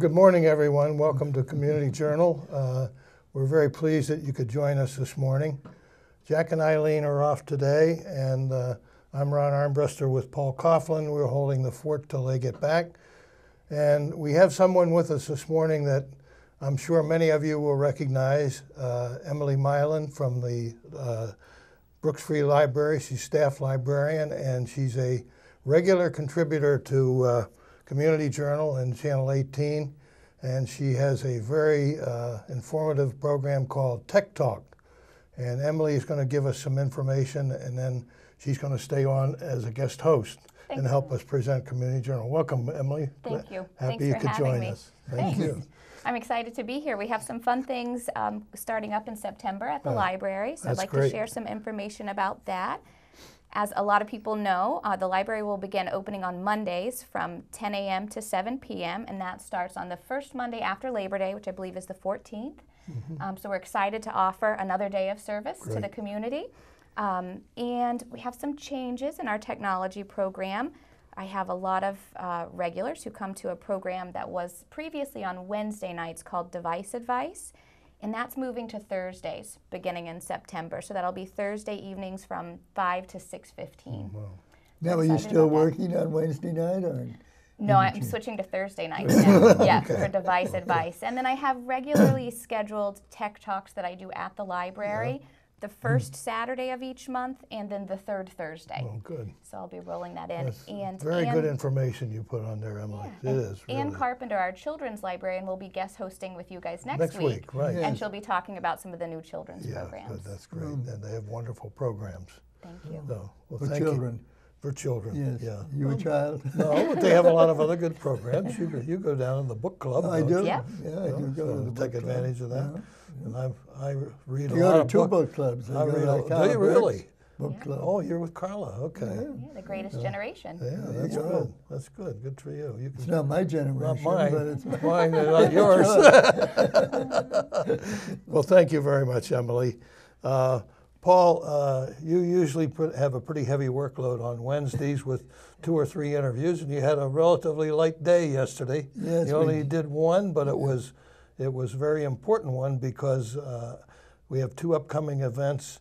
Well, good morning, everyone. Welcome to Community Journal. Uh, we're very pleased that you could join us this morning. Jack and Eileen are off today, and uh, I'm Ron Armbruster with Paul Coughlin. We're holding the fort till they get back. And we have someone with us this morning that I'm sure many of you will recognize, uh, Emily Milan from the uh, Brooks Free Library. She's staff librarian, and she's a regular contributor to uh, Community Journal and Channel 18, and she has a very uh, informative program called Tech Talk. And Emily is going to give us some information, and then she's going to stay on as a guest host Thank and help us present Community Journal. Welcome, Emily. Thank you. Happy Thanks you for could having join me. us. Thank Thanks. you. I'm excited to be here. We have some fun things um, starting up in September at the Oh, library, so I'd like great. to share some information about that. As a lot of people know, uh, the library will begin opening on Mondays from 10 a.m. to 7 p.m., and that starts on the first Monday after Labor Day, which I believe is the 14th. Um, so we're excited to offer another day of service to the. Community. Um, and we have some changes in our technology program. I have a lot of uh, regulars who come to a program that was previously on Wednesday nights called Device Advice, and that's moving to Thursdays beginning in September. So that'll be Thursday evenings from 5 to 6:15. Now, are you still that. working on Wednesday night or? No, I'm switching to Thursday nights now. yeah, for device advice. And then I have regularly scheduled tech talks that I do at the library the first Saturday of each month and then the third Thursday. Oh, good. So I'll be rolling that in. That's and very Ann- good information you put on there, Emily. yeah, It and is Ann really. Carpenter, our children's librarian, will be guest hosting with you guys next, Next week, right. Yeah. And she'll be talking about some of the new children's Yeah, programs. good, that's great. Mm. And they have wonderful programs. Thank you. So, well, For thank children. You. For children, Yes. yeah. You a child? No, but they have a lot of other good programs. You go, you go down in the book club. I don't do. Yeah. Yeah, I You do go so to the take book club. advantage of that. Yeah. And I, I read a I go lot to of two book- book clubs. I I read to a- do you really? Book Yeah. club. Oh, you're with Carla. Okay. Yeah. Yeah, the greatest generation. Yeah, that's you good. go. That's good. Good for you. You It's not my generation, not mine. but it's mine, and not yours. well, thank you very much, Emily. Uh, Paul, uh, you usually put, have a pretty heavy workload on Wednesdays with two or three interviews, and you had a relatively light day yesterday. Yes, you only did one, but it was it was a very important one because uh, we have two upcoming events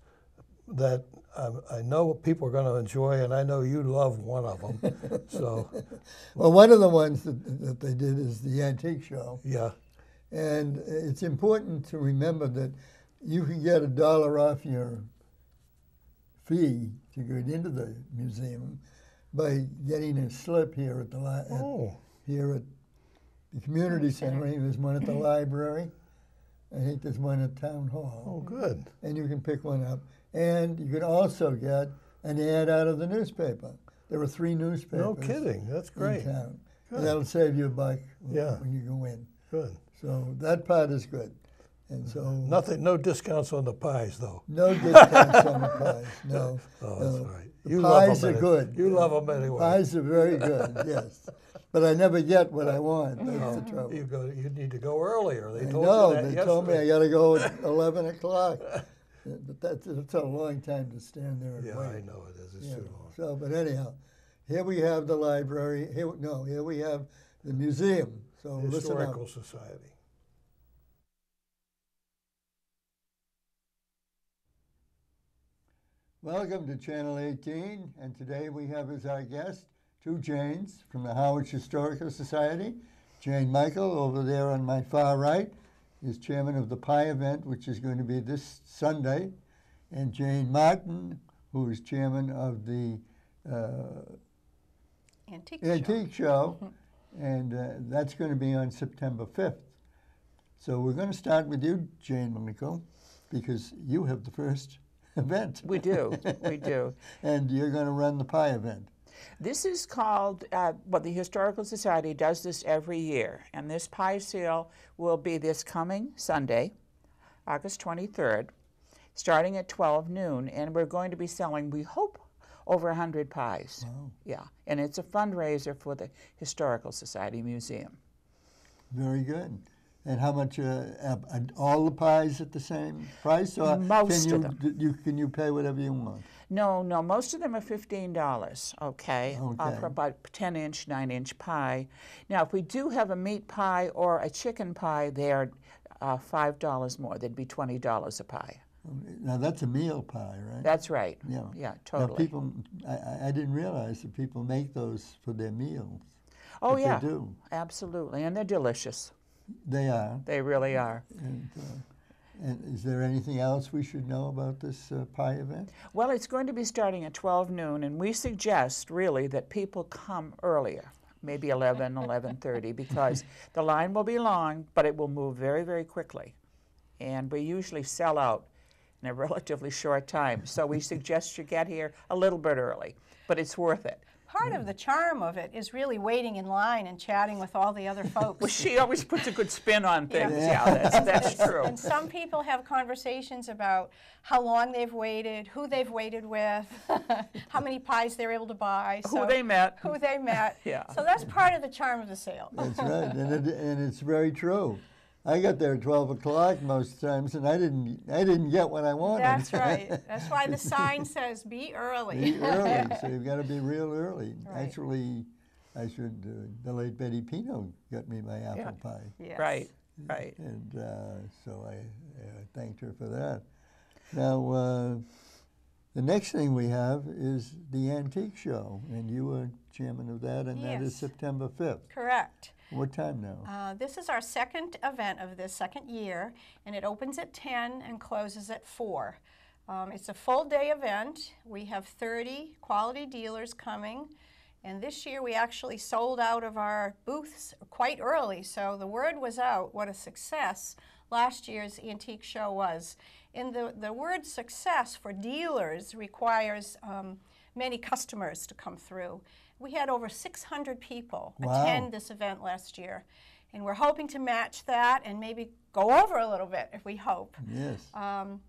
that um, I know people are going to enjoy, and I know you love one of them. so, well, one of the ones that, that they did is the antique show, yeah, and it's important to remember that you can get a dollar off your fee to get into the museum by getting a slip here at the li- at, oh, here at the community center. I think There's one at the library. I think there's one at town hall. oh, good. and you can pick one up. And you can also get an ad out of the newspaper. There are three newspapers. No kidding. That's great. in great. town. And that'll save you a buck Yeah. when you go in. Good. So that part is good. And mm-hmm. so Nothing, no discounts on the pies, though. no discounts on the pies. No. Oh, no. that's right. The You love pies them are any- good. You love them anyway. Pies are very good. yes. But I never get what I want. That's mm-hmm. the trouble. You go. You need to go earlier. They I told know. you that They yesterday. told me I got to go at 11 o'clock. But that's, that's a long time to stand there and yeah, wait. I know it is. It's Yeah. too long. So, but anyhow, here we have the library. Here, no, here we have the museum. So listen up. Historical Society. Welcome to Channel 18, and today we have as our guest two Janes from the Harwich Historical Society. Jane Michael, over there on my far right, is chairman of the Pie event, which is going to be this Sunday, and Jane Martin, who is chairman of the uh, Antique show. show, and uh, that's going to be on September 5th. So we're going to start with you, Jane Michael, because you have the first event. We do, we do. and you're going to run the pie event. This is called, uh, well, the Historical Society does this every year, and this pie sale will be this coming Sunday, August 23rd, starting at 12 noon, and we're going to be selling, we hope, over 100 pies. Wow. Yeah, and it's a fundraiser for the Historical Society Museum. Very good. And how much? Uh, uh, are all the pies at the same price, or Most can you, of them. d- you can you pay whatever you want? No, no, most of them are fifteen dollars. Okay, Uh, for about ten inch, nine inch pie. Now, if we do have a meat pie or a chicken pie, they're uh, five dollars more. They'd be twenty dollars a pie. Now that's a meal pie, right? That's right. yeah. Yeah, totally. Now, people, I- I, didn't realize that people make those for their meals. oh but they yeah, do. absolutely, and they're delicious. They are. They really are. And, uh, and is there anything else we should know about this uh, pie event? Well, it's going to be starting at 12 noon, and we suggest really that people come earlier, maybe 11, 11:30, because the line will be long, but it will move very, very quickly, and we usually sell out in a relatively short time. So we suggest you get here a little bit early, but it's worth it. Part of the charm of it is really waiting in line and chatting with all the other folks. Well, she always puts a good spin on things. Yeah. Yeah, that's, that's true. And some people have conversations about how long they've waited, who they've waited with, how many pies they're able to buy. Who they met. Who they met. Yeah. So that's part of the charm of the sale. That's right, and, it, and it's very true. I got there at 12 o'clock most times, and I didn't, I didn't get what I wanted. That's right. That's why the sign says be early. Be early, so you've got to be real early. Right. Actually, I should. Uh, the late Betty Pino got me my apple pie, Yes. Right, right. and uh, so I uh, thanked her for that. Now, uh, the next thing we have is the antique show, and you were chairman of that, and that is September 5th. Correct. What time now? Uh, this is our second event of this second year, and it opens at 10 and closes at 4. Um, it's a full day event. We have 30 quality dealers coming, and this year we actually sold out of our booths quite early, so the word was out what a success last year's antique show was. And the, the word success for dealers requires um, many customers to come through. We had over 600 people Wow. attend this event last year. And we're hoping to match that and maybe go over a little bit if we hope. Yes. Um,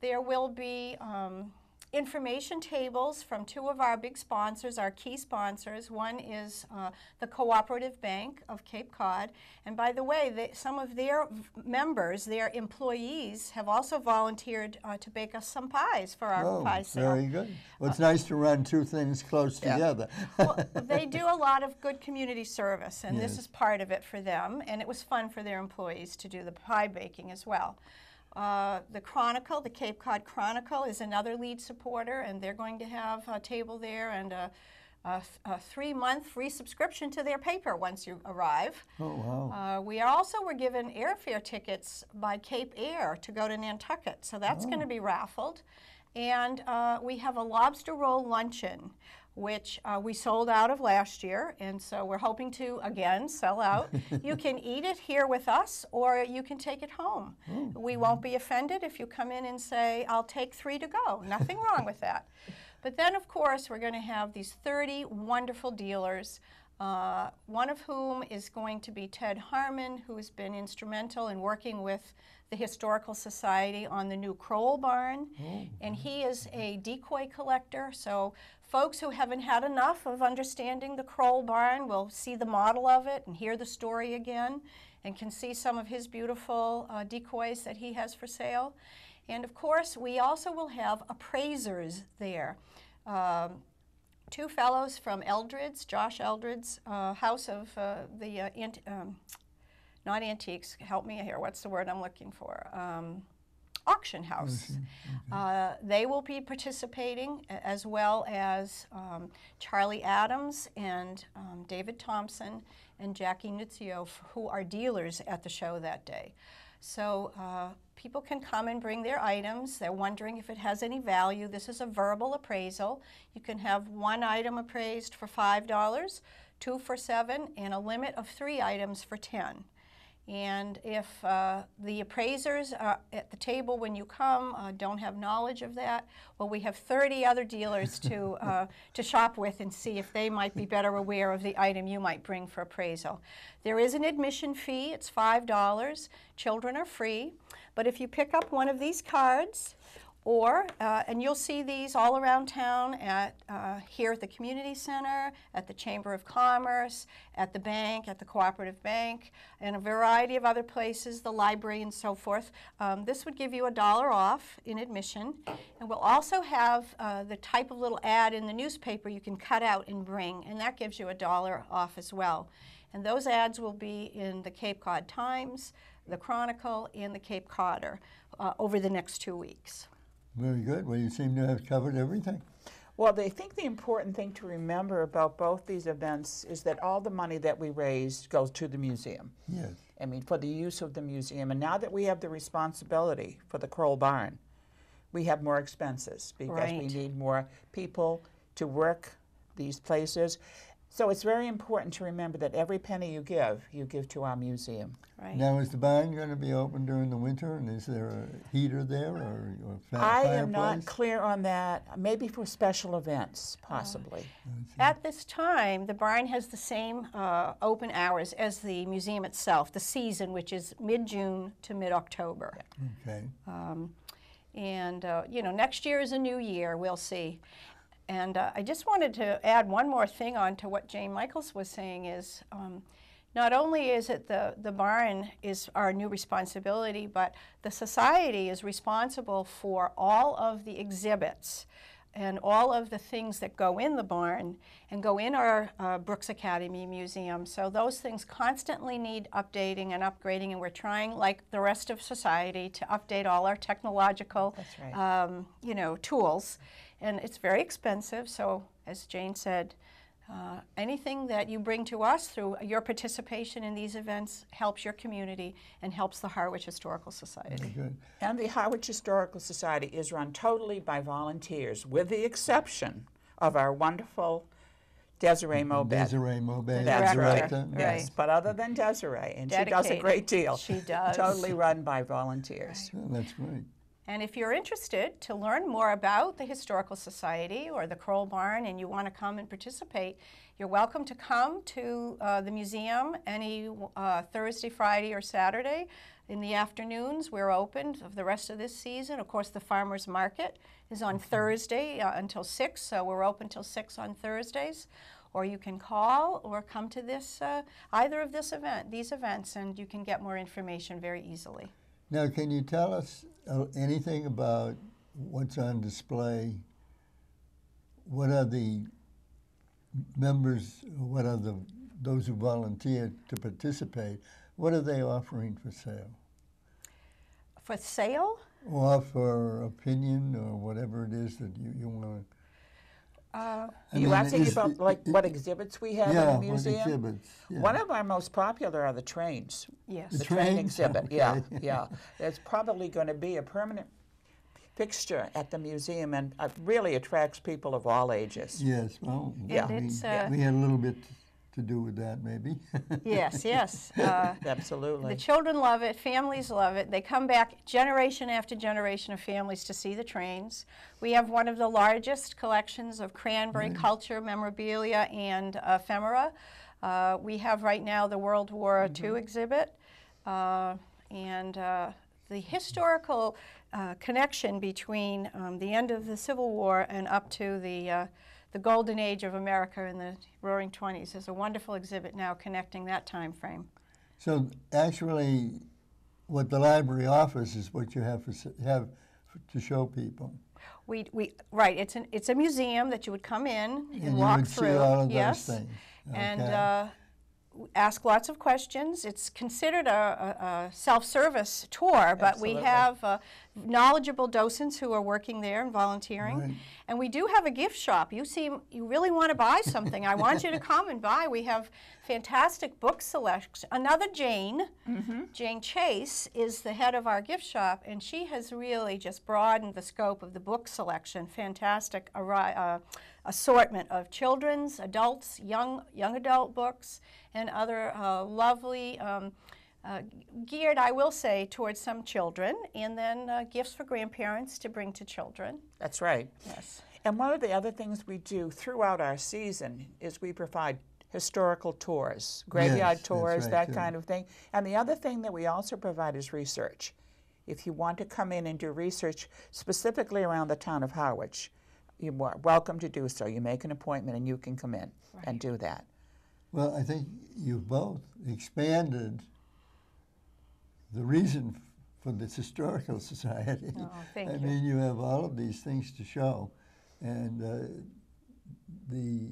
there will be um, information tables from two of our big sponsors, our key sponsors. One is uh, the Cooperative Bank of Cape Cod. And by the way, they, some of their members, their employees, have also volunteered uh, to bake us some pies for our oh, pie sale. very good. Well, it's nice to run two things close together. well, they do a lot of good community service, and Yes. this is part of it for them. And it was fun for their employees to do the pie baking as well. Uh, the Chronicle, the Cape Cod Chronicle, is another lead supporter, and they're going to have a table there and a, a, a three-month free subscription to their paper once you arrive. oh wow. Uh, we also were given airfare tickets by Cape Air to go to Nantucket, so that's going to be raffled. And uh, we have a lobster roll luncheon, which uh, we sold out of last year, and so we're hoping to again sell out. you can eat it here with us, or you can take it home. We won't be offended if you come in and say, "I'll take three to go." Nothing wrong with that. But then, of course, we're going to have these 30 wonderful dealers uh, one of whom is going to be Ted Harmon, who's been instrumental in working with the Historical Society on the new Kroll barn. And he is a decoy collector, so folks who haven't had enough of understanding the Kroll barn will see the model of it and hear the story again and can see some of his beautiful uh, decoys that he has for sale. And of course, we also will have appraisers there. Um, two fellows from Eldred's, Josh Eldred's uh, house of uh, the uh, ant- um, not antiques. Help me here. What's the word I'm looking for? Um, auction house. Uh, they will be participating as well as um, Charlie Adams and um, David Thompson and Jackie Nuzio, who are dealers at the show that day. So uh, people can come and bring their items. They're wondering if it has any value. This is a verbal appraisal. You can have one item appraised for five dollars, two for seven, and a limit of three items for ten. And if uh, the appraisers are at the table when you come uh, don't have knowledge of that, well, we have 30 other dealers to, uh, to shop with and see if they might be better aware of the item you might bring for appraisal. There is an admission fee, it's $5. Children are free. But if you pick up one of these cards, Or, uh, and you'll see these all around town at, uh, here at the community center, at the Chamber of Commerce, at the bank, at the cooperative bank, and a variety of other places, the library and so forth. Um, this would give you a dollar off in admission. And we'll also have uh, the type of little ad in the newspaper you can cut out and bring, and that gives you a dollar off as well. And those ads will be in the Cape Cod Times, the Chronicle, and the Cape Codder uh, over the next two weeks. Very good. Well, you seem to have covered everything. Well, I think the important thing to remember about both these events is that all the money that we raise goes to the museum. Yes. I mean, for the use of the museum. And now that we have the responsibility for the Kroll Barn, we have more expenses because we need more people to work these places. So it's very important to remember that every penny you give, you give to our museum. Right. Now, is the barn going to be open during the winter, and is there a heater there or, or fa- I fireplace? am not clear on that. Maybe for special events, possibly. At this time, the barn has the same uh, open hours as the museum itself, the season, which is mid-June to mid-October. Okay. And, uh, you know, next year is a new year, we'll see. And uh, I just wanted to add one more thing on to what Jane Michaels was saying is, um, not only is it the, the barn is our new responsibility, but the society is responsible for all of the exhibits and all of the things that go in the barn and go in our uh, Brooks Academy Museum. So those things constantly need updating and upgrading, and we're trying, like the rest of society, to update all our technological, right. um, you know, tools. And it's very expensive. So as Jane said, uh, anything that you bring to us through your participation in these events helps your community and helps the Harwich Historical Society. Good. And the Harwich Historical Society is run totally by volunteers, with the exception of our wonderful Desiree Mobed. Desiree Mobed, That's right. director. Yes, but other than Desiree, and she does a great deal. She does. Totally run by volunteers. Well, that's great. And if you're interested to learn more about the Historical Society or the Kroll Barn and you want to come and participate, you're welcome to come to uh, the museum any uh, Thursday, Friday, or Saturday. In the afternoons, we're open of the rest of this season. Of course, the farmers market is on Thursday uh, until 6, so we're open till 6 on Thursdays. Or you can call or come to this, uh, either of this event, these events, and you can get more information very easily. Now, can you tell us uh, anything about what's on display? What are the members, what are the, those who volunteer to participate, what are they offering for sale? For sale, Or for opinion or whatever it is that you, you want uh, to. you asking about like what exhibits we have yeah, in the museum? What exhibits? Yeah. One of our most popular are the trains. yes. The The train trains? exhibit, yeah, Okay. yeah. It's probably going to be a permanent fixture at the museum and uh, really attracts people of all ages. Yes, well, Yeah. we, it's, uh, we had a little bit to do with that, maybe. Yes, yes. Uh, Absolutely. the children love it, families love it. They come back generation after generation of families to see the trains. We have one of the largest collections of cranberry culture, memorabilia, and ephemera. Uh, we have right now the World War II exhibit. Uh, and uh, the historical uh, connection between um, the end of the Civil War and up to the, uh, the golden age of America in the Roaring Twenties is a wonderful exhibit now connecting that time frame. so actually, what the library offers is what you have, for, have to show people. We, we right. It's an it's a museum that you would come in and, And you walk would see through. all of those yes, things, and uh, ask lots of questions. It's considered a, a, a self-service tour, but we have uh, knowledgeable docents who are working there and volunteering. Right. And we do have a gift shop. You seem you really want to buy something. I want you to come and buy. We have fantastic book selection. Another Jane, Jane Chase, is the head of our gift shop, and she has really just broadened the scope of the book selection. Fantastic arri- uh, assortment of children's, adults, young young adult books, and other uh, lovely. Um, uh, geared, I will say, towards some children, and then uh, gifts for grandparents to bring to children. That's right. Yes. And one of the other things we do throughout our season is we provide historical tours, graveyard that's tours, right, that too. kind of thing. And the other thing that we also provide is research. If you want to come in and do research specifically around the town of Harwich, you're welcome to do so. You make an appointment and you can come in and do that. Well, I think you've both expanded the reason for this historical society. Oh, thank I you. mean, you have all of these things to show, and uh, the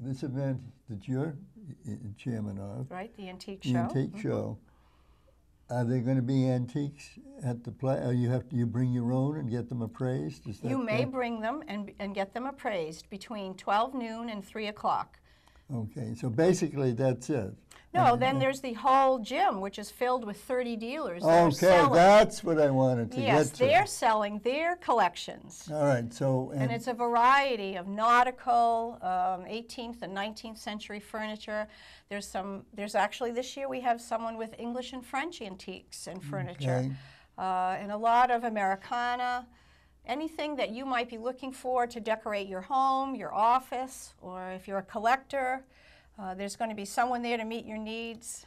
this event that you're i- i- chairman of, Right, the antique the show. antique show. Are there going to be antiques at the play? Or uh, you have to you bring your own and get them appraised? Is You may the- bring them and, and get them appraised between 12 noon and 3 o'clock. Okay, so basically that's it. No, then there's the whole gym, which is filled with 30 dealers that Okay, that's what I wanted to yes, get to. Yes, they're selling their collections. All right, so And it's a variety of nautical, um, 18th and 19th century furniture. There's some. There's actually this year we have someone with English and French antiques and furniture, Okay. uh, and a lot of Americana. Anything that you might be looking for to decorate your home, your office, or if you're a collector, uh, there's going to be someone there to meet your needs.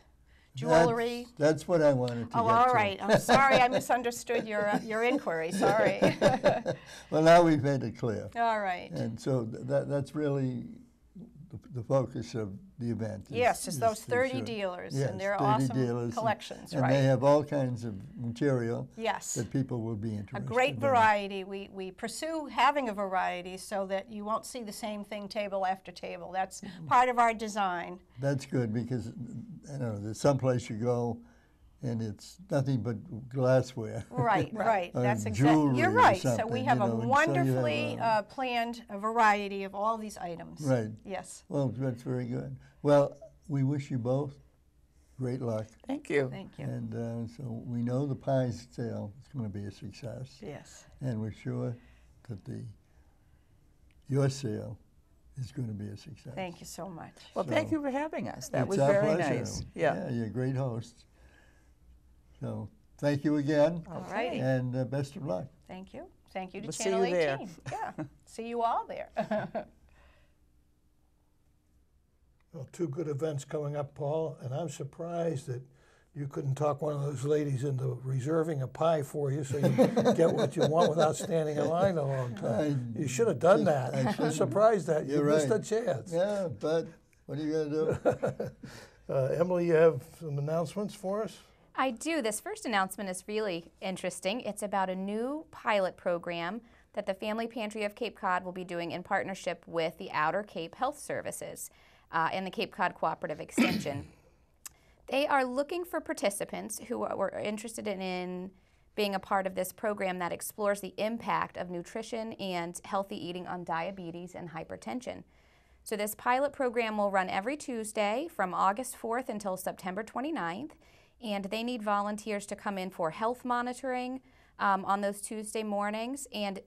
Jewelry. That's, that's what I wanted to Oh, all to. right. I'm sorry I misunderstood your uh, your inquiry. Sorry. Well, now we've made it clear. all right. And so th- that, that's really the, the focus of the event. Yes, it's those 30 show- dealers, Yes, and they're awesome dealers, and- collections, And right? they have all kinds of material Yes. that people will be interested in. A great in. variety. We, we pursue having a variety so that you won't see the same thing table after table. That's Mm-hmm. part of our design. That's good because, I don't know, there's someplace you go and it's nothing but glassware. Right, right. That's exactly. jewelry You're right. So something, we you have know, a and so have, wonderfully uh, uh, planned a variety of all these items. Right. Yes. Well, that's very good. Well, we wish you both great luck. Thank you. Thank you. And uh, so we know the pie sale is going to be a success. Yes. And we're sure that the your sale is going to be a success. Thank you so much. Well, thank you for having us. That was very pleasure. nice. Yeah. you're a great host. So thank you again, All righty. and uh, best of luck. Thank you. Thank you to We'll see Channel you there. 18. Yeah. see you all there. Well, two good events coming up, Paul, and I'm surprised that you couldn't talk one of those ladies into reserving a pie for you so you get what you want without standing in line a long time. You should have done that. I'm surprised that you You're missed a chance. Yeah, but what are you going to do? Uh, Emily, you have some announcements for us? I do. This first announcement is really interesting. It's about a new pilot program that the Family Pantry of Cape Cod will be doing in partnership with the Outer Cape Health Services uh, and the Cape Cod Cooperative Extension. They are looking for participants who are, were interested in, in being a part of this program that explores the impact of nutrition and healthy eating on diabetes and hypertension. So, this pilot program will run every Tuesday from August 4th until September 29th, and they need volunteers to come in for health monitoring um, on those Tuesday mornings. And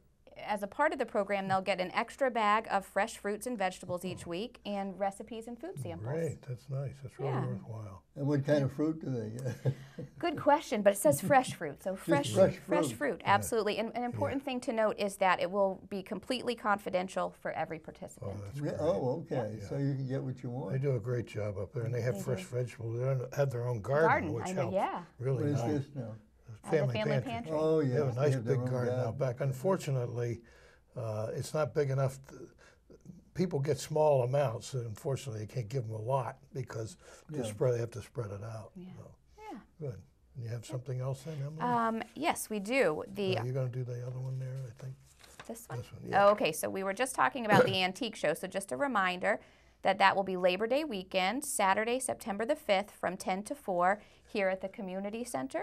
as a part of the program, they'll get an extra bag of fresh fruits and vegetables each week and recipes and food samples. Great, that's nice. That's really Yeah. worthwhile. And what kind of fruit do they get? Good question, but it says fresh fruit. So fresh, fresh fresh fruit. fruit, absolutely. And an important thing to note is that it will be completely confidential for every participant. Oh, that's great. oh, okay. So you can get what you want. They do a great job up there, and they have They fresh do. vegetables. They have their own garden, Garden, which I know, helps. yeah. Really What is nice. this now? Uh, family pantry. Oh, They yeah. have a nice have big own garden out back. Unfortunately, uh, it's not big enough. To, people get small amounts, and unfortunately, you can't give them a lot because Yeah. spread, they have to spread it out. Yeah. So, Yeah. Good. And you have something else then, Emily? Um, yes, we do. The Are you going to do the other one there? I think. This one? This one, yeah. Oh, okay, so we were just talking about the antique show. So just a reminder that that will be Labor Day weekend, Saturday, September the 5th from 10 to 4 here at the Community Center.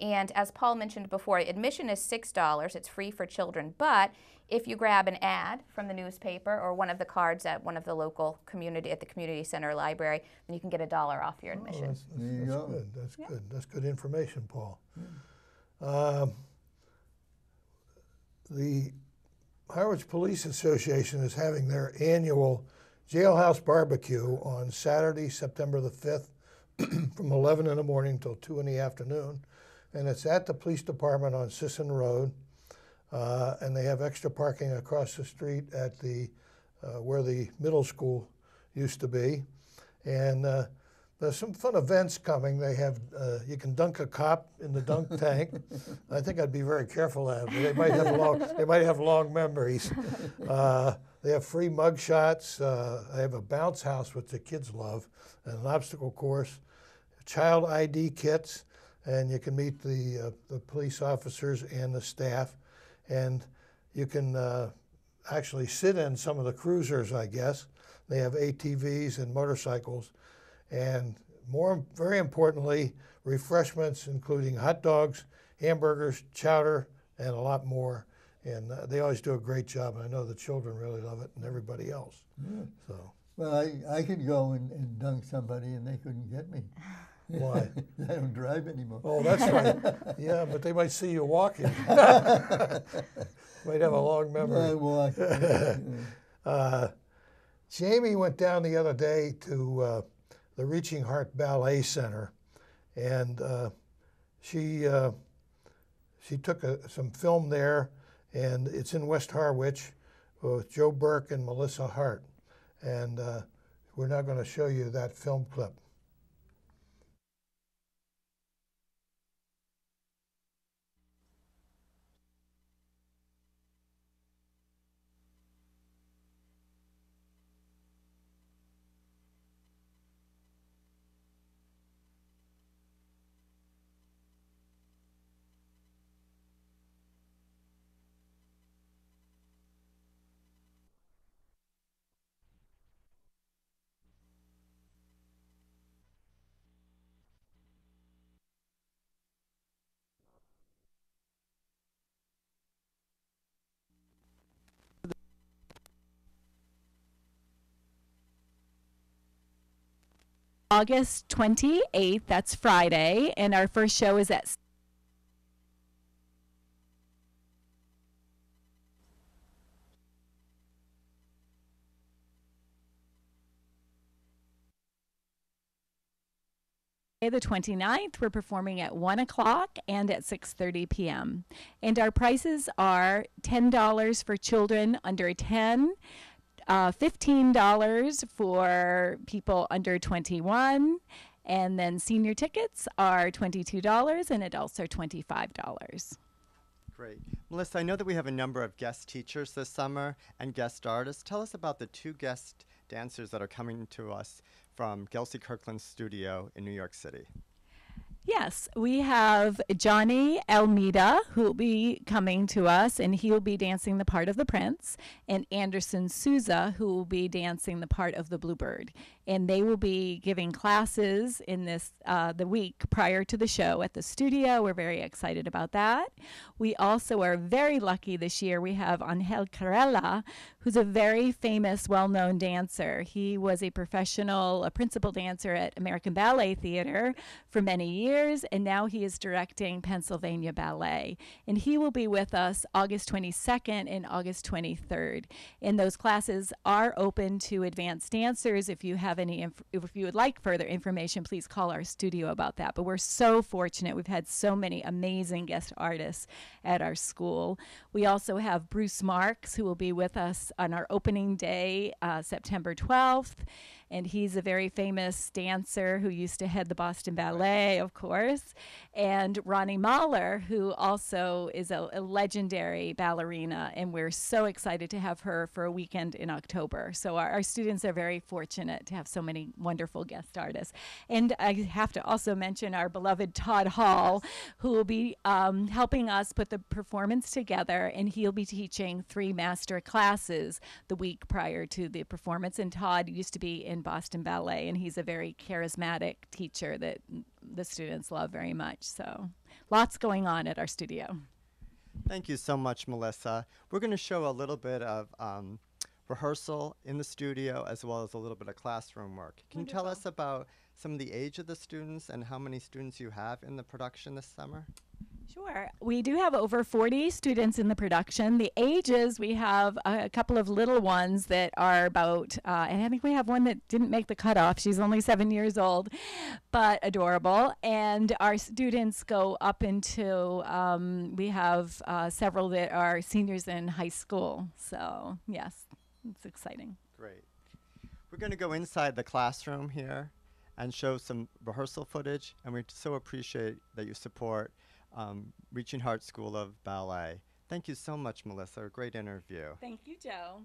And as Paul mentioned before, admission is $6. It's free for children. But if you grab an ad from the newspaper or one of the cards at one of the local community, at the community center or library, then you can get a dollar off your Oh, admission. that's, that's, that's go. good. That's good. That's good information, Paul. Um, the Harwich Police Association is having their annual jailhouse barbecue on Saturday, September the 5th, from 11 in the morning till 2 in the afternoon. And it's at the police department on Sisson Road. Uh, and they have extra parking across the street at the uh, where the middle school used to be. And uh, there's some fun events coming. They have uh, you can dunk a cop in the dunk tank. I think I'd be very careful of that. They might have long they might have long memories. Uh, they have free mug shots. Uh, I have a bounce house which the kids love, and an obstacle course, child ID kits, and you can meet the uh, the police officers and the staff, and you can uh, actually sit in some of the cruisers. I guess they have ATVs and motorcycles and more very importantly, refreshments including hot dogs, hamburgers, chowder, and a lot more. And uh, they always do a great job, and I know the children really love it, and everybody else. So Well, I, I could go and, and dunk somebody and they couldn't get me. why? they don't drive anymore. Oh, that's right. Yeah, but they might see you walking. might have a long memory. I walk. Uh, Jamie went down the other day to uh, the Reaching Heart Ballet Center, and uh, she uh, she took a, some film there, and it's in West Harwich with Joe Burke and Melissa Hart, and uh, we're now going to show you that film clip. August 28th, that's Friday, and our first show is at the 29th we're performing at 1 o'clock and at 6.30 p.m and our prices are $10 for children under 10 uh, $15 for people under 21 and then senior tickets are $22 and adults are $25 Great. Melissa, I know that we have a number of guest teachers this summer and guest artists. Tell us about the two guest dancers that are coming to us from Gelsey Kirkland's studio in New York City. Yes, we have Johnny Almeida who will be coming to us, and he will be dancing the part of the prince, and Anderson Souza who will be dancing the part of the bluebird. And they will be giving classes in this uh, the week prior to the show at the studio. We're very excited about that. We also are very lucky this year. We have Angel Corella, who's a very famous, well-known dancer. He was a professional, a principal dancer at American Ballet Theater for many years, and now he is directing Pennsylvania Ballet. And he will be with us August 22nd and August 23rd. And those classes are open to advanced dancers. If you have any, inf- if you would like further information, please call our studio about that. But we're so fortunate. We've had so many amazing guest artists at our school. We also have Bruce Marks, who will be with us on our opening day, uh, September 12th. And he's a very famous dancer who used to head the Boston Ballet, of course. And Roni Mahler, who also is a, a legendary ballerina. And we're so excited to have her for a weekend in October. So our, our students are very fortunate to have so many wonderful guest artists. And I have to also mention our beloved Todd Hall, who will be um, helping us put the performance together. And he'll be teaching three master classes the week prior to the performance. And Todd used to be in Boston Ballet, and he's a very charismatic teacher that the students love very much. So lots going on at our studio. Thank you so much, Melissa. We're going to show a little bit of um, rehearsal in the studio as well as a little bit of classroom work. Can you tell us about some of the age of the students and how many students you have in the production this summer? Sure. We do have over 40 students in the production. The ages, we have a, couple of little ones that are about, uh, and I think we have one that didn't make the cutoff. She's only seven years old, but adorable. And our students go up into, um, we have uh, several that are seniors in high school. So, yes, it's exciting. Great. We're going to go inside the classroom here and show some rehearsal footage. And we so appreciate that you support um, Reaching Heart School of Ballet. Thank you so much, Melissa. A great interview. Thank you, Joe.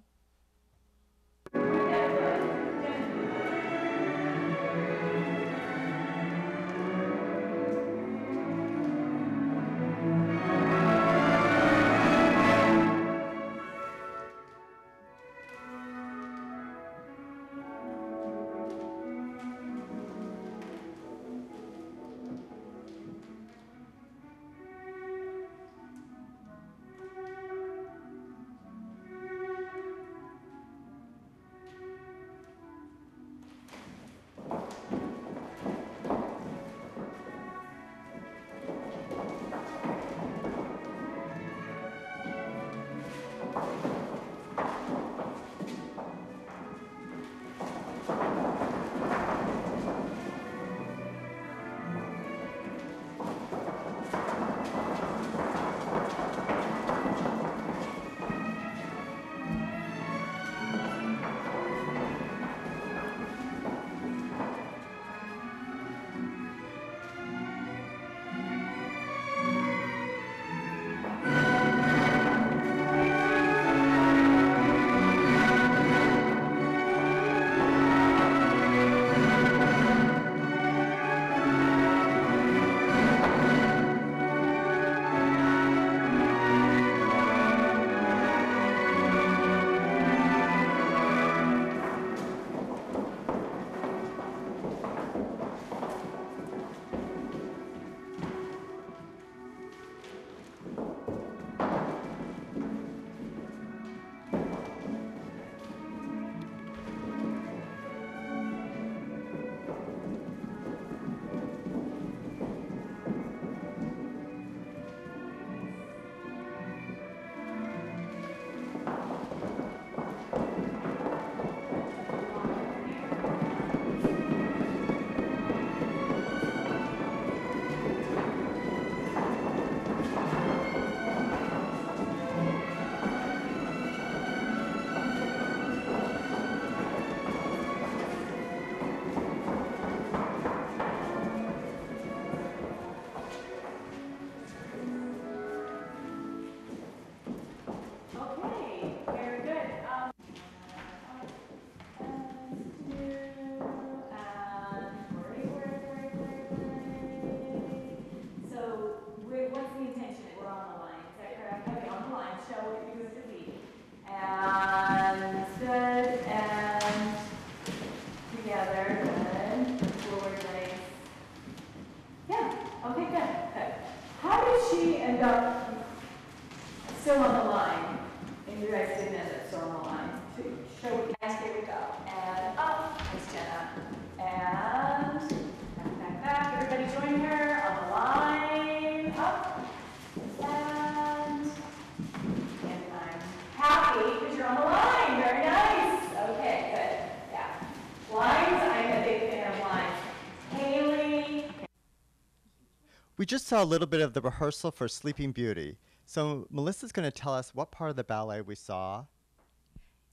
Just saw a little bit of the rehearsal for Sleeping Beauty. So Melissa's going to tell us what part of the ballet we saw.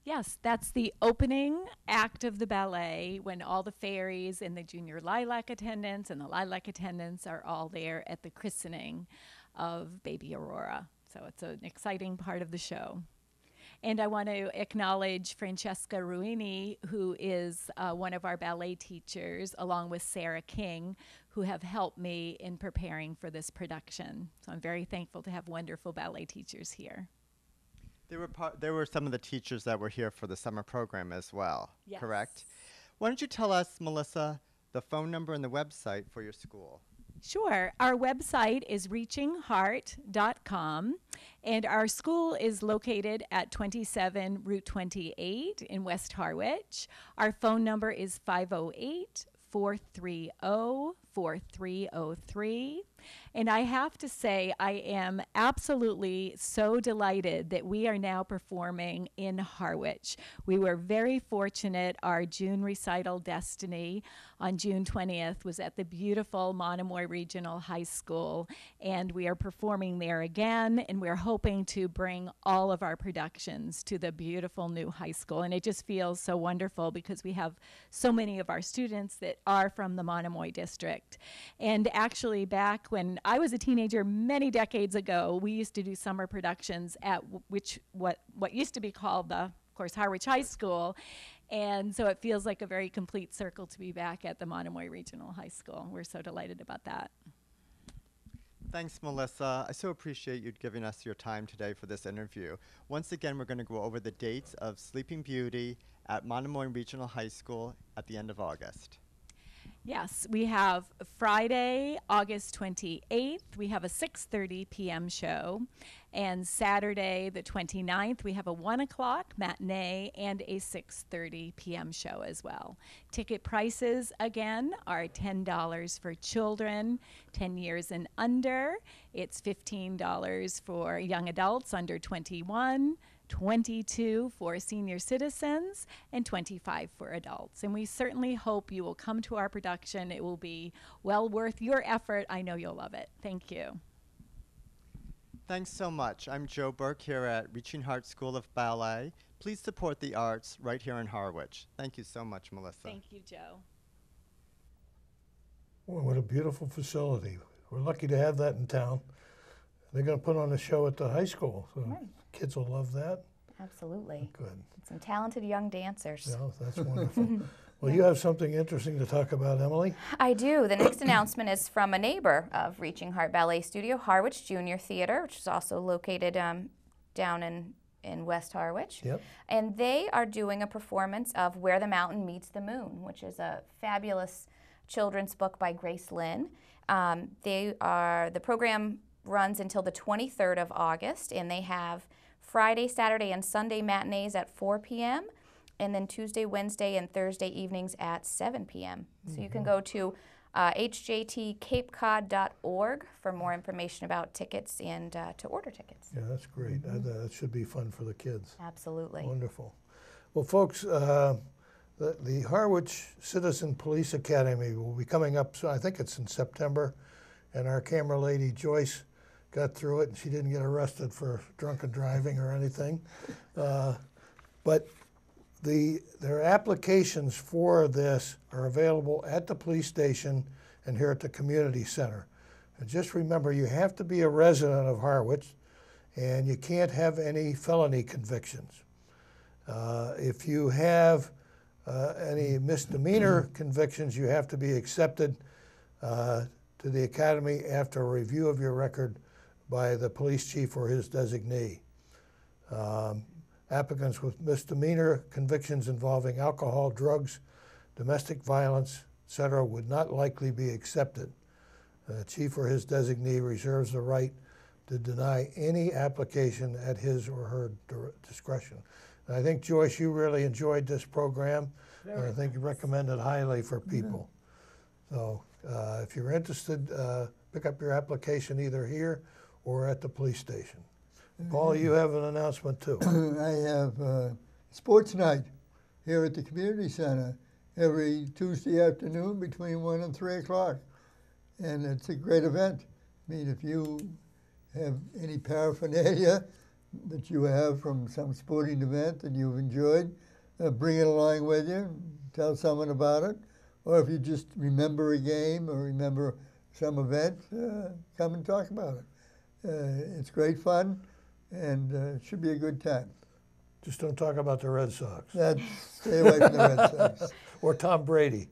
Yes, that's the opening act of the ballet when all the fairies and the junior lilac attendants and the lilac attendants are all there at the christening of baby Aurora. So it's an exciting part of the show. And I want to acknowledge Francesca Ruini, who is uh, one of our ballet teachers, along with Sarah King, who have helped me in preparing for this production. So I'm very thankful to have wonderful ballet teachers here. There were there were some of the teachers that were here for the summer program as well. Correct. Why don't you tell us, Melissa, the phone number and the website for your school? Sure. Our website is reachingheart.com, and our school is located at 27 Route 28 in West Harwich. Our phone number is 508 430 4303. And I have to say, I am absolutely so delighted that we are now performing in Harwich. We were very fortunate. Our June recital, Destiny, on June 20th, was at the beautiful Monomoy Regional High School. And we are performing there again. And we're hoping to bring all of our productions to the beautiful new high school. And it just feels so wonderful because we have so many of our students that are from the Monomoy district. And actually, back when I was a teenager many decades ago, we used to do summer productions at which what what used to be called the, of course, Harwich High School. And so it feels like a very complete circle to be back at the Monomoy Regional High School. We're so delighted about that. Thanks, Melissa. I so appreciate you giving us your time today for this interview. Once again, we're going to go over the dates of Sleeping Beauty at Monomoy Regional High School at the end of August. Yes, we have Friday, August 28th, we have a 6:30 p.m. show, and Saturday, the 29th, we have a 1 o'clock matinee and a 6:30 p.m. show as well. Ticket prices again are $10 for children 10 years and under. It's $15 for young adults under 21. 22 for senior citizens and 25 for adults. And we certainly hope you will come to our production. It will be well worth your effort. I know you'll love it. Thank you. Thanks so much. I'm Joe Burke here at Reaching Heart School of Ballet. Please support the arts right here in Harwich. Thank you so much, Melissa. Thank you, Joe. Boy, what a beautiful facility. We're lucky to have that in town. They're going to put on a show at the high school, so Right. Kids will love that. Absolutely. Good. Some talented young dancers. Yeah, that's wonderful. well, you have something interesting to talk about, Emily. I do. The next announcement is from a neighbor of Reaching Heart Ballet Studio, Harwich Junior Theater, which is also located um, down in, in West Harwich. Yep. And they are doing a performance of Where the Mountain Meets the Moon, which is a fabulous children's book by Grace Lin. Um, they are the program runs until the 23rd of August, and they have Friday, Saturday, and Sunday matinees at 4 p.m. And then Tuesday, Wednesday, and Thursday evenings at 7 p.m. So you can go to uh, hjtcapecod.org for more information about tickets and uh, to order tickets. Yeah, that's great. That, that should be fun for the kids. Absolutely. Wonderful. Well, folks, uh, the, the Harwich Citizen Police Academy will be coming up, so I think it's in September, and our camera lady Joyce got through it, and she didn't get arrested for drunken driving or anything. Uh, but the their applications for this are available at the police station and here at the community center. And just remember, you have to be a resident of Harwich, and you can't have any felony convictions. Uh, if you have uh, any misdemeanor convictions, you have to be accepted uh, to the academy after a review of your record by the police chief or his designee. Um, applicants with misdemeanor convictions involving alcohol, drugs, domestic violence, etc., would not likely be accepted. The chief or his designee reserves the right to deny any application at his or her discretion. And I think Joyce, you really enjoyed this program, and I think you recommend it highly for people. So uh, if you're interested, uh, pick up your application either here or at the police station. Paul, you have an announcement too. I have uh, sports night here at the community center every Tuesday afternoon between one and three o'clock, and it's a great event. I mean, if you have any paraphernalia that you have from some sporting event that you've enjoyed, uh, bring it along with you. Tell someone about it, or if you just remember a game or remember some event, uh, come and talk about it. Uh, it's great fun, and uh, it should be a good time. Just don't talk about the Red Sox That's, stay away from the Red Sox. or Tom Brady.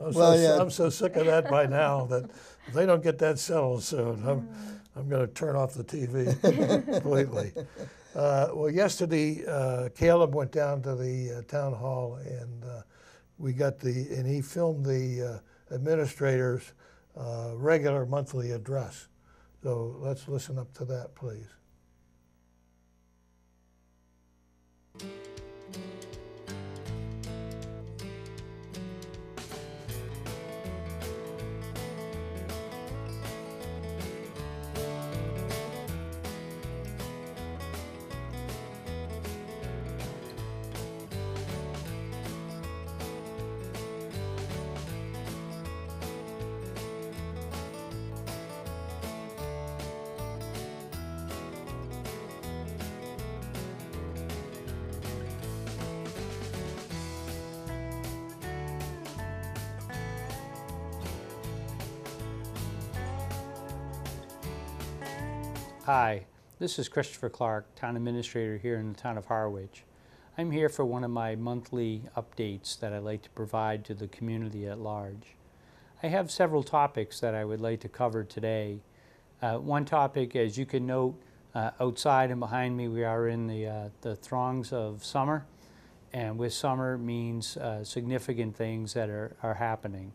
I'm, Well, so, yeah. I'm so sick of that by now that if they don't get that settled soon, I'm, I'm going to turn off the TV completely. Uh, well, yesterday, uh, Caleb went down to the uh, town hall and uh, we got the, and he filmed the uh, administrator's uh, regular monthly address. So let's listen up to that, please. Hi, this is Christopher Clark, Town Administrator here in the town of Harwich. I'm here for one of my monthly updates that I like to provide to the community at large. I have several topics that I would like to cover today. Uh, one topic, as you can note, uh, outside and behind me, we are in the, uh, the throngs of summer. And with summer means uh, significant things that are, are happening.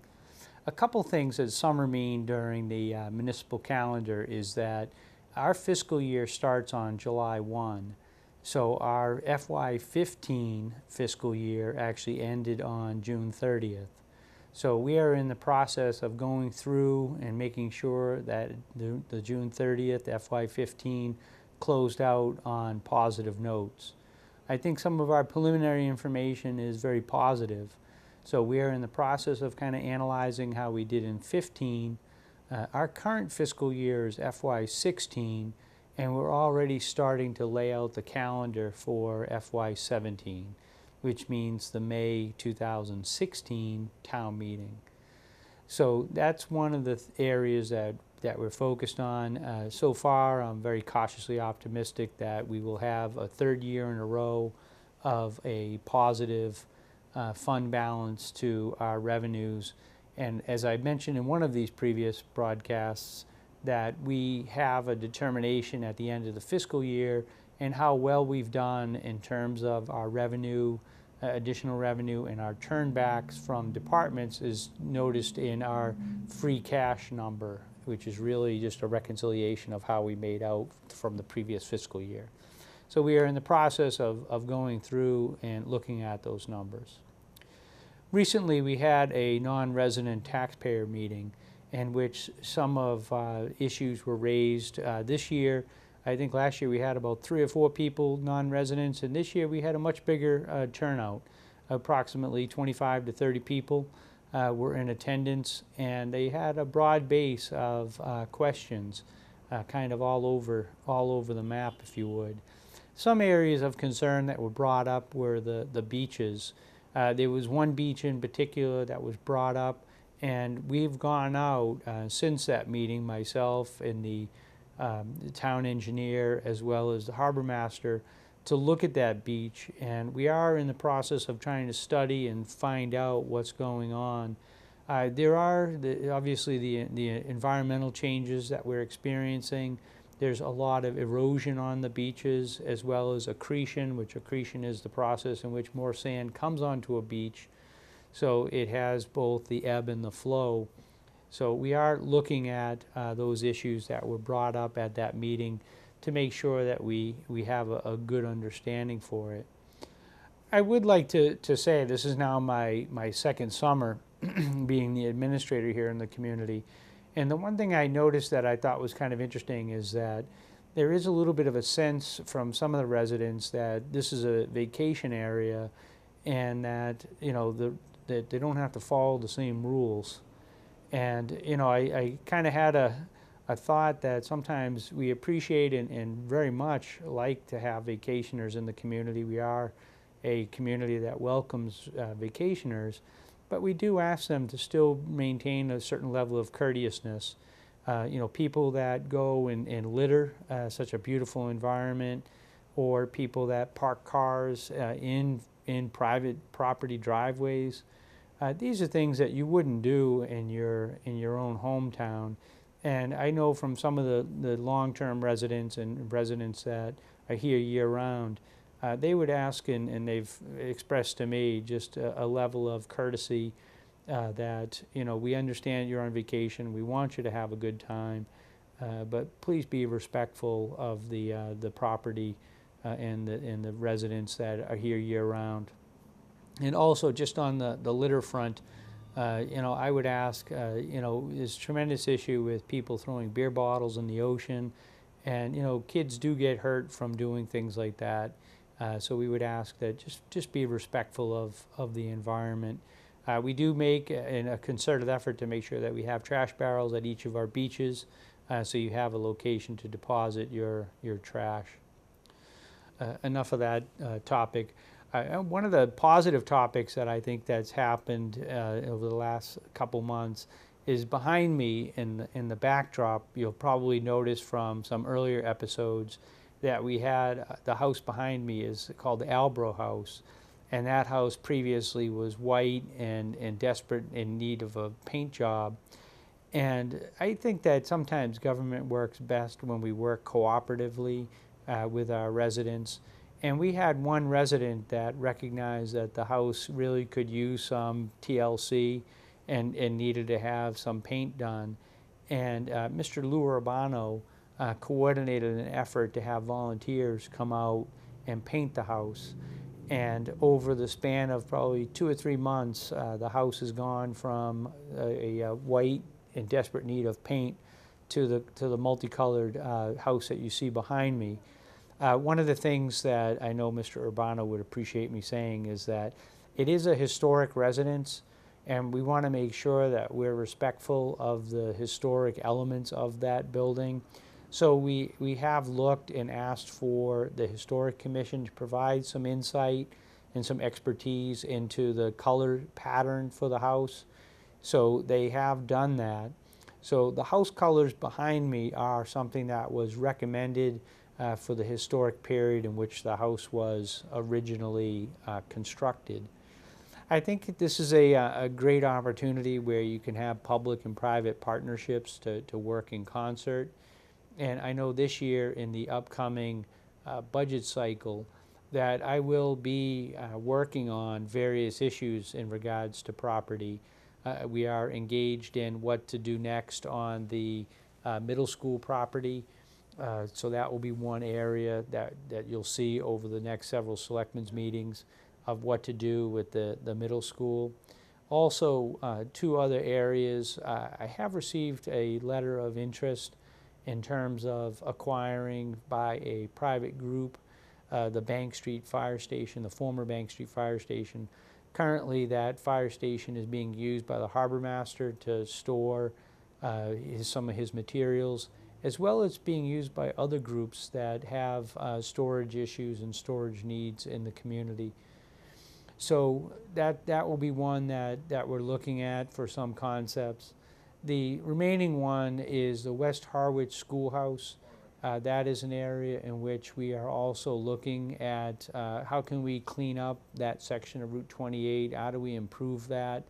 A couple things that summer mean during the uh, municipal calendar is that our fiscal year starts on July 1. So our FY15 fiscal year actually ended on June 30th. So we are in the process of going through and making sure that the, the June 30th FY15 closed out on positive notes. I think some of our preliminary information is very positive. So we are in the process of kind of analyzing how we did in 15. Uh, our current fiscal year is FY16, and we're already starting to lay out the calendar for FY17, which means the May 2016 town meeting. So that's one of the th- areas that, that we're focused on. Uh, so far, I'm very cautiously optimistic that we will have a third year in a row of a positive uh, fund balance to our revenues. And as I mentioned in one of these previous broadcasts, that we have a determination at the end of the fiscal year and how well we've done in terms of our revenue, uh, additional revenue, and our turnbacks from departments is noticed in our free cash number, which is really just a reconciliation of how we made out from the previous fiscal year. So we are in the process of, of going through and looking at those numbers. Recently, we had a non-resident taxpayer meeting in which some of uh, issues were raised. Uh, this year, I think last year we had about three or four people, non-residents, and this year we had a much bigger uh, turnout. Approximately 25 to 30 people uh, were in attendance, and they had a broad base of uh, questions, uh, kind of all over, all over the map, if you would. Some areas of concern that were brought up were the, the beaches. Uh, there was one beach in particular that was brought up, and we've gone out uh, since that meeting, myself and the, um, the town engineer, as well as the harbor master, to look at that beach. And we are in the process of trying to study and find out what's going on. Uh, there are the, obviously the, the environmental changes that we're experiencing. There's a lot of erosion on the beaches as well as accretion, which accretion is the process in which more sand comes onto a beach. So it has both the ebb and the flow. So we are looking at uh, those issues that were brought up at that meeting to make sure that we, we have a, a good understanding for it. I would like to, to say this is now my, my second summer being the administrator here in the community. And the one thing I noticed that I thought was kind of interesting is that there is a little bit of a sense from some of the residents that this is a vacation area and that, you know, the, that they don't have to follow the same rules. And, you know, I, I kind of had a, a thought that sometimes we appreciate and, and very much like to have vacationers in the community. We are a community that welcomes uh, vacationers, but we do ask them to still maintain a certain level of courteousness. Uh, you know, people that go and, and litter uh, such a beautiful environment, or people that park cars uh, in in private property driveways. Uh, these are things that you wouldn't do in your in your own hometown. And I know from some of the, the long-term residents and residents that are here year-round, uh, they would ask and, and they've expressed to me just a, a level of courtesy uh, that, you know, we understand you're on vacation, we want you to have a good time, uh, but please be respectful of the, uh, the property uh, and, the, and the residents that are here year-round. And also, just on the, the litter front, uh, you know, I would ask, you know, there's tremendous issue with people throwing beer bottles in the ocean. And, you know, kids do get hurt from doing things like that. Uh, so we would ask that just, just be respectful of, of the environment. Uh, we do make a, a concerted effort to make sure that we have trash barrels at each of our beaches, uh, so you have a location to deposit your, your trash. Uh, enough of that uh, topic. Uh, one of the positive topics that I think that's happened over the last couple months is behind me in the, in the backdrop. You'll probably notice from some earlier episodes that we had uh, the house behind me is called the Albro House, and that house previously was white and, and desperate in need of a paint job. And I think that sometimes government works best when we work cooperatively uh, with our residents. And we had one resident that recognized that the house really could use some TLC and, and needed to have some paint done. And uh, Mr. Lou Urbano uh, coordinated an effort to have volunteers come out and paint the house. And over the span of probably two or three months, uh, the house has gone from a, a, uh, white in desperate need of paint to the, to the multicolored uh, house that you see behind me. Uh, one of the things that I know Mr. Urbano would appreciate me saying is that it is a historic residence, and we want to make sure that we're respectful of the historic elements of that building. So we, we have looked and asked for the Historic Commission to provide some insight and some expertise into the color pattern for the house. So they have done that. So the house colors behind me are something that was recommended uh, for the historic period in which the house was originally uh, constructed. I think this is a, uh, a great opportunity where you can have public and private partnerships to, to work in concert. And I know this year in the upcoming uh, budget cycle that I will be uh, working on various issues in regards to property. Uh, we are engaged in what to do next on the uh, middle school property. Uh, so that will be one area that, that you'll see over the next several selectmen's meetings of what to do with the, the middle school. Also, uh, two other areas. I have received a letter of interest in terms of acquiring by a private group uh, the Bank Street Fire Station, the former Bank Street Fire Station. Currently, that fire station is being used by the harbor master to store uh, his, some of his materials, as well as being used by other groups that have uh, storage issues and storage needs in the community. So that, that will be one that, that we're looking at for some concepts. The remaining one is the West Harwich Schoolhouse. Uh, that is an area in which we are also looking at uh, how can we clean up that section of Route 28? How do we improve that?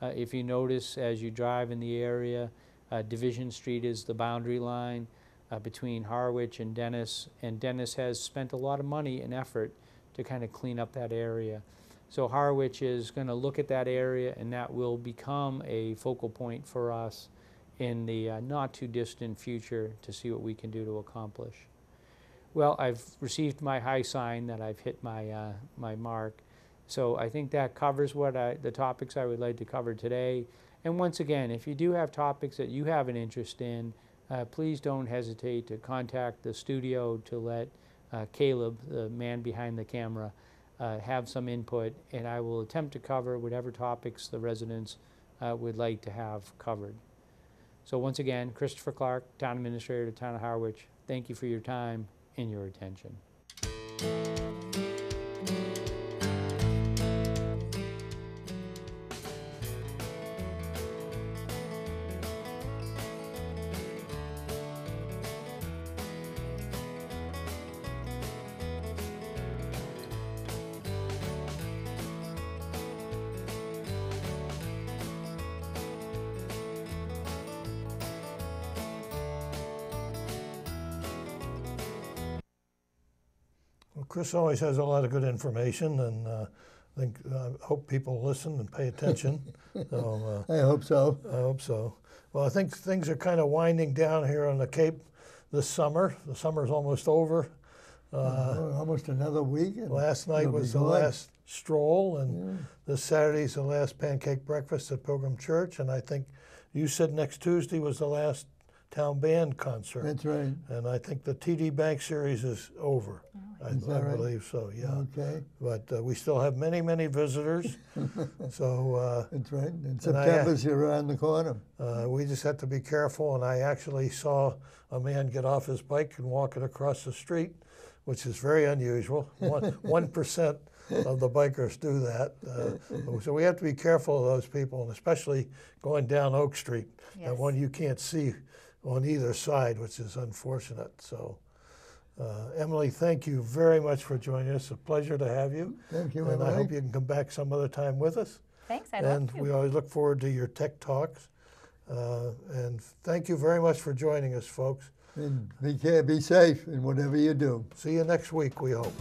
Uh, if you notice as you drive in the area, uh, Division Street is the boundary line uh, between Harwich and Dennis, and Dennis has spent a lot of money and effort to kind of clean up that area. So Harwich is going to look at that area, and that will become a focal point for us in the uh, not too distant future to see what we can do to accomplish. Well, I've received my high sign that I've hit my, uh, my mark. So I think that covers what I, the topics I would like to cover today. And once again, if you do have topics that you have an interest in, uh, please don't hesitate to contact the studio to let uh, Caleb, the man behind the camera, uh, have some input, and I will attempt to cover whatever topics the residents uh, would like to have covered. So once again, Christopher Clark, Town Administrator of Town of Harwich, thank you for your time and your attention. Chris always has a lot of good information, and uh, I think uh, hope people listen and pay attention. so I hope so. uh, I hope so. Well, I think things are kind of winding down here on the Cape this summer. The summer's almost over. Uh, Almost another week. and last night was the last stroll, and this Saturday's the last pancake breakfast at Pilgrim Church. And I think you said next Tuesday was the last town band concert. That's right. And I think the TD Bank Series is over. I, Is that I right? believe so, yeah. Okay, But uh, we still have many, many visitors. so uh, that's right. And And I, uh, September's here around the corner. uh, we just have to be careful. And I actually saw a man get off his bike and walk it across the street which is very unusual. One percent of the bikers do that, uh, so we have to be careful of those people, and especially going down Oak Street, that one you can't see on either side, which is unfortunate. So, uh, Emily, thank you very much for joining us. A pleasure to have you. Thank you, and I hope you can come back some other time with us. Thanks, I'd and love we always look forward to your tech talks. Uh, and thank you very much for joining us, folks. And be care, be safe in whatever you do. See you next week, we hope.